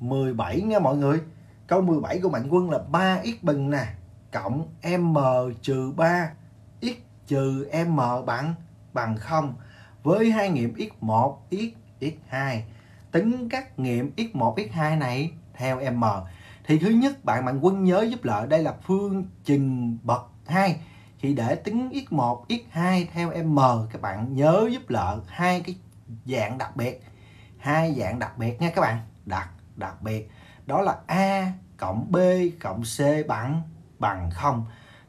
17 nha mọi người. Câu 17 của Mạnh Quân là 3x bình nè, cộng m trừ 3 x trừ m bằng bằng 0 với hai nghiệm x1 x x2 tính các nghiệm x1 x2 này theo m. Thì thứ nhất, bạn Mạnh Quân nhớ giúp lợi, đây là phương trình bậc 2 thì để tính x1 x2 theo m, các bạn nhớ giúp lợi hai cái dạng đặc biệt, hai dạng đặc biệt nha các bạn. Đặc đặc biệt. Đó là a cộng b cộng c bằng bằng 0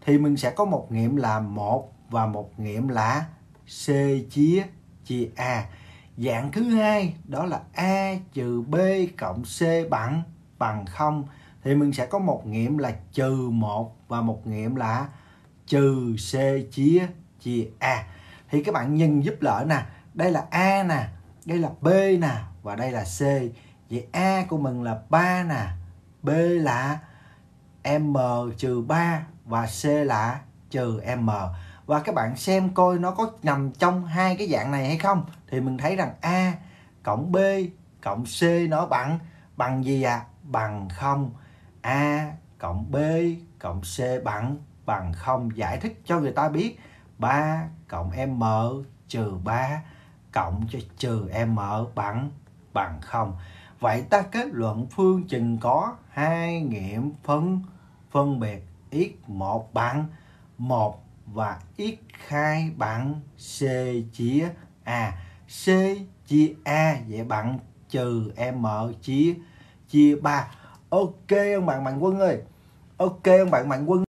thì mình sẽ có một nghiệm là một và một nghiệm là c chia chia a. Dạng thứ hai, đó là a trừ b cộng c bằng bằng 0 thì mình sẽ có một nghiệm là trừ một và một nghiệm là trừ c chia chia a. Thì các bạn nhìn giúp lỡ nè. Đây là a nè, đây là b nè, và đây là c vậy a của mình là 3 nè, b là m trừ 3 và c là trừ m và các bạn xem coi nó có nằm trong hai cái dạng này hay không thì mình thấy rằng a cộng b cộng c nó bằng bằng gì ạ à? bằng 0. a cộng b cộng c bằng bằng 0 giải thích cho người ta biết 3 cộng m trừ 3 cộng cho trừ m bằng bằng 0 vậy ta kết luận phương trình có hai nghiệm phân phân biệt x1 bằng 1 và x2 bằng c chia a. C chia a, vậy bằng trừ m chia chia 3 ok ông bạn mạnh quân ơi. Ok ông bạn mạnh quân.